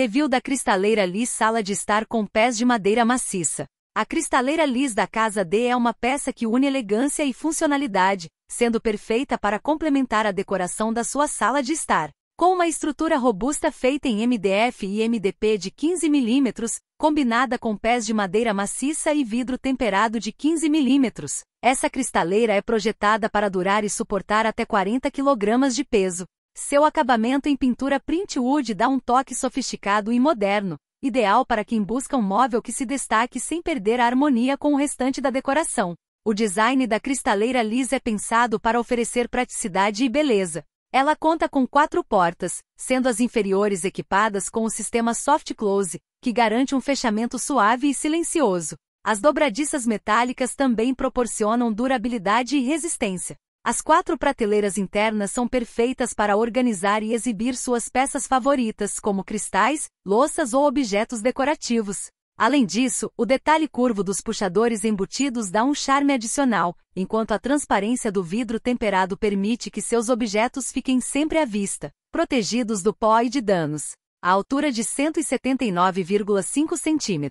Review da cristaleira Liz sala de estar com pés de madeira maciça. A cristaleira Liz da Casa D é uma peça que une elegância e funcionalidade, sendo perfeita para complementar a decoração da sua sala de estar. Com uma estrutura robusta feita em MDF e MDP de 15 mm, combinada com pés de madeira maciça e vidro temperado de 15 mm, essa cristaleira é projetada para durar e suportar até 40 kg de peso. Seu acabamento em pintura print wood dá um toque sofisticado e moderno, ideal para quem busca um móvel que se destaque sem perder a harmonia com o restante da decoração. O design da cristaleira lisa é pensado para oferecer praticidade e beleza, ela conta com quatro portas, sendo as inferiores equipadas com o sistema Soft Close, que garante um fechamento suave e silencioso. As dobradiças metálicas também proporcionam durabilidade e resistência. As quatro prateleiras internas são perfeitas para organizar e exibir suas peças favoritas, como cristais, louças ou objetos decorativos. Além disso, o detalhe curvo dos puxadores embutidos dá um charme adicional, enquanto a transparência do vidro temperado permite que seus objetos fiquem sempre à vista, protegidos do pó e de danos. A altura de 179,5 cm,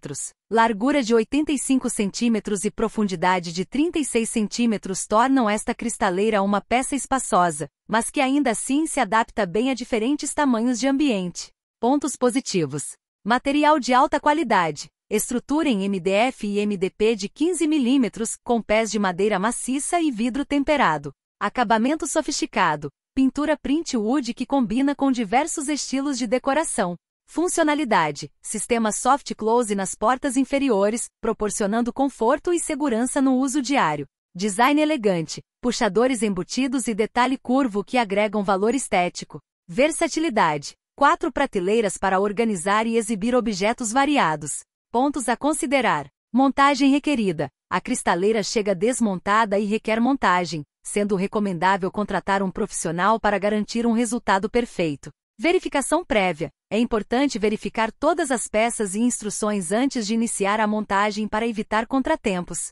largura de 85 cm e profundidade de 36 cm tornam esta cristaleira uma peça espaçosa, mas que ainda assim se adapta bem a diferentes tamanhos de ambiente. Pontos positivos. Material de alta qualidade, Estrutura em MDF e MDP de 15 mm, com pés de madeira maciça e vidro temperado. Acabamento sofisticado. Pintura print wood que combina com diversos estilos de decoração. Funcionalidade: sistema soft close nas portas inferiores, proporcionando conforto e segurança no uso diário. Design elegante, puxadores embutidos e detalhe curvo que agregam valor estético. Versatilidade: quatro prateleiras para organizar e exibir objetos variados. Pontos a considerar. Montagem requerida. A cristaleira chega desmontada e requer montagem, sendo recomendável contratar um profissional para garantir um resultado perfeito. Verificação prévia. É importante verificar todas as peças e instruções antes de iniciar a montagem para evitar contratempos.